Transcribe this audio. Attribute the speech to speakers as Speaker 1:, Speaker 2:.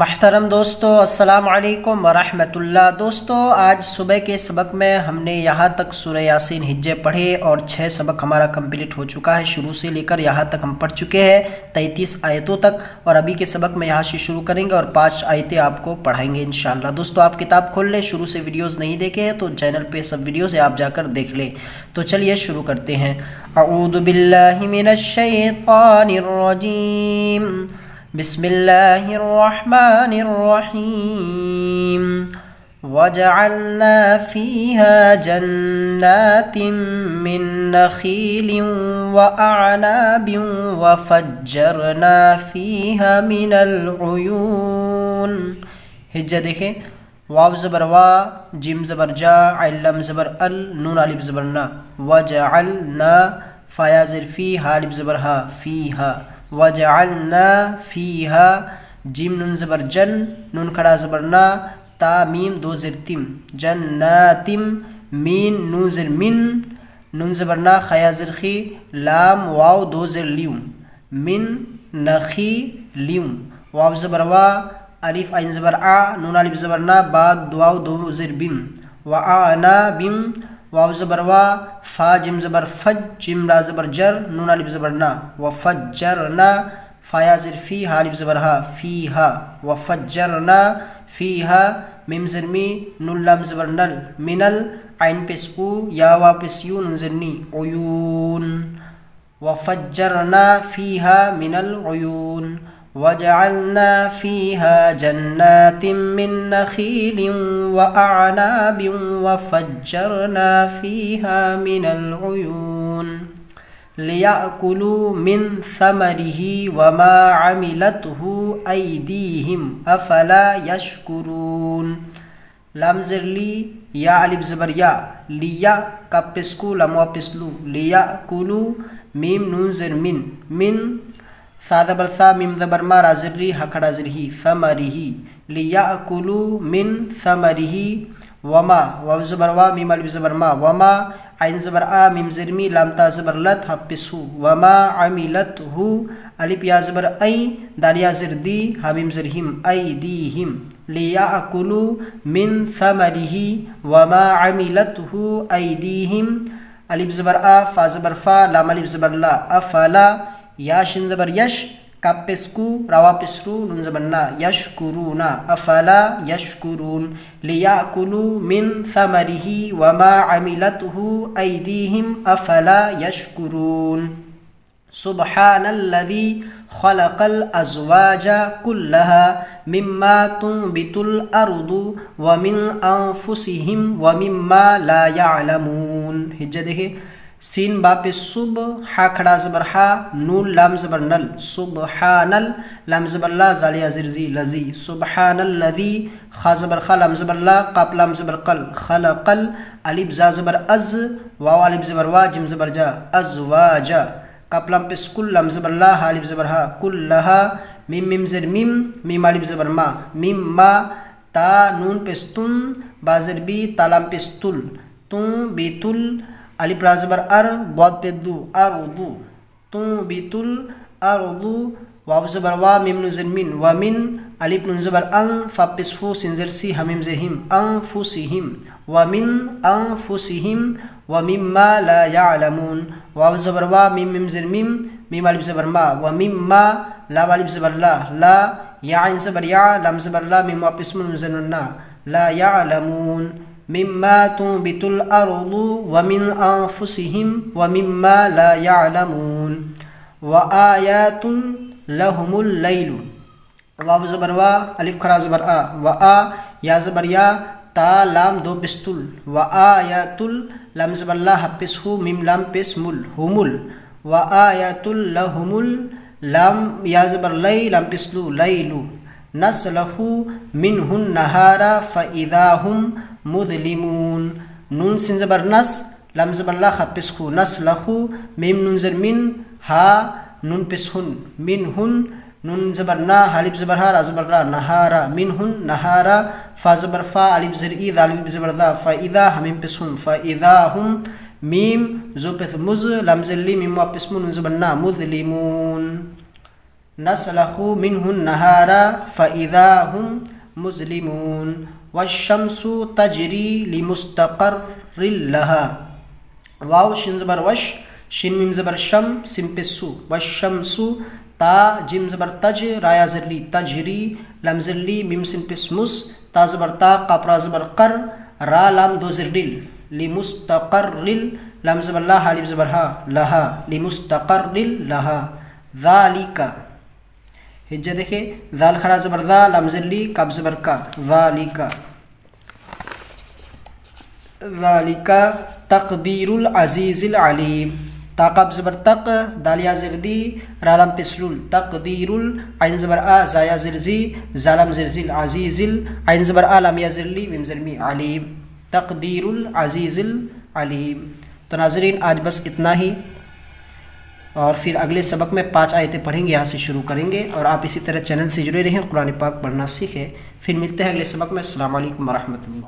Speaker 1: महतरम दोस्तों, अस्सलाम वालेकुम वरहमतुल्लाह दोस्तों। आज सुबह के सबक में हमने यहाँ तक सूर्य यासीन हिज्जे पढ़े और छः सबक हमारा कंप्लीट हो चुका है। शुरू से लेकर यहाँ तक हम पढ़ चुके हैं तैंतीस आयतों तक और अभी के सबक में यहाँ से शुरू करेंगे और पाँच आयतें आपको पढ़ाएँगे इन दोस्तों, आप किताब खोल लें, शुरू से वीडियोज़ नहीं देखे हैं तो चैनल पर सब वीडियोज़ आप जाकर देख लें। तो चलिए शुरू करते हैं। بسم الله الرحمن الرحيم وجعلنا فيها جنات من نخيل وأعناب وفجرنا فيها من العيون هجة देखें वाव ज़बर वा जिम ज़बर जा अलम ज़बर अल नून आलिब ज़बर ना वजअलना फ़ाया ज़रफ़ी हालिब ज़बर हा फ़ी हा وجعلنا فيها جيم نون زبر جن نون كرا زبرنا تا ميم دو زر تم جناتم مين نون زر من نون زبرنا خيا زر خي لام واو دو زر ليوم. من نخي ليوم. واو زبر وا ألف عين زبر آ نون ألف زبرنا با دواو دو زر بم وآنا بم واو زبر وا فا جيم زبر فج جيم را زبر جر نون الف زبر نا وفجرنا فايا زر فيها الف زبر ها فيها وفجرنا فيها ميم زر مي نون لام زبر نل من العين بس أو يا وا بس يو نون زر ني عيون وفجرنا فيها من العيون وجعلنا فيها جنات من نخيل وأعناب وفجرنا فيها من العيون ليأكلوا من ثمره وما عملته أيديهم أفلا يشكرون. لام زرلي يا علب زبريا ليا كابسكو لموا بسلو ليأكلوا ميم نون من من فذبر ثا ميم ذبر ما رازري هكذا زره ثمره ليأكلوا من ثمره وما واو زبر وا ميم الف زبر ما وما عين زبر آ ميم زرمي لام تا زبر لت هبسه وما عملته ألف يا زبر أي دال يا زردي هميم زرهم أيديهم ليأكلوا من ثمره وما عملته أيديهم ألف زبر آ فا زبر فا لام ألف زبر لا أفلا ياشن زبر يش كابسكو روابسرو نون زبرنا يشكرون أفلا يشكرون ليأكلوا من ثمره وما عملته أيديهم أفلا يشكرون سبحان الذي خلق الأزواج كلها مما تنبت الأرض ومن أنفسهم ومما لا يعلمون هجده سين باب پی صبح حا کھڑا زبر حا نون لام زبر نل سبحان ال لام زبر لا زالیا زي لذی سبحان الذی خا زبر خا لام زبر لا قاب لام زبر قل خلق ال الف زا زبر از واو الف زبر وا جیم زبر جا ازواجا قاف لام پس کل لام زبر لا ها الف زبر ها کل لها ميم ميم زر ميم ميم الف زبر ما ميم ما تا نون پستون بازر بی تالام پستول تون بیتول Alif lazim ber'ar, buat pedu, ardu. Tumbitul ardu. Waw zabar wa mim nuzin min. Wa min alif nun zabar ang fapisfu sinzir si hamim zihim. Ang fusihim. Wa min ang fusihim. Wa mimma la ya'lamun. Waw zabar wa mim mim zin mim. Mim alif zabar ma. Wa mimma la alif zabar la. La ya'in zabar ya. Lam zabar la mim wapismu nuzin na. La ya'lamun. مما تنبت الأرض ومن أنفسهم ومما لا يعلمون وآيات لهم الليل. واو زبر وا ألف خرا زبر آ. وآ يا زبر يا تا لام دو بستول. وآيات لام زبر لا حبس هو ميم لام بس مل همل وآيات لهم لام يا زبر لي لام بسلو ليلو. نسلخ منه النهار فإذا هم مظلمون. نون سين زبر نس لم زبر لا خبسخو نس لخو ميم نون زر من ها نون بسهن منهن نون زبر نا هالب زبر ها زبر را نهارا. منهن نهارا. فا زبر فا الف زر اذا الف زبر ذا فاذا هميم بسهم فاذا هم ميم زو بث مز لم زر لي ميم نون زبر نا. مظلمون. نسلخو منهن نهارا. فاذا هم مظلمون. والشمس تجري لمستقر لها. واو شين زبر وش شين ميم زبر شم سمبسو والشمس تا جيم زبر تج رايا زري تجري لام زري ميم سمبسمس تا زبر تا قبرا زبر قر را لام دو زريل لمستقر لام زبر لا حالي زبر ها لها لمستقر لها ذلك. हिज्जा देखे दाल खड़ा ज़बर दा लम ज़रली कब ज़बर का ज़ालिका ज़ालिका तकदीरुल अजीज़िल अलीम ताकब ज़बर तक दालिया ज़रदी रालम पिसरुल तकदीरुल आइन ज़बर आ जाया ज़रजी जालम ज़रजिल अजीज़िल आइन ज़बर आ लामिया ज़रली मिम ज़रमी अलीम तकदीरुल अजीज़िल अलीम तो नाजरीन आज बस इतना ही और फिर अगले सबक में पाँच आयतें पढ़ेंगे, यहाँ से शुरू करेंगे और आप इसी तरह चैनल से जुड़े रहें, कुरान पाक पढ़ना सीखें। फिर मिलते हैं अगले सबक में। अल्लाम वरहमल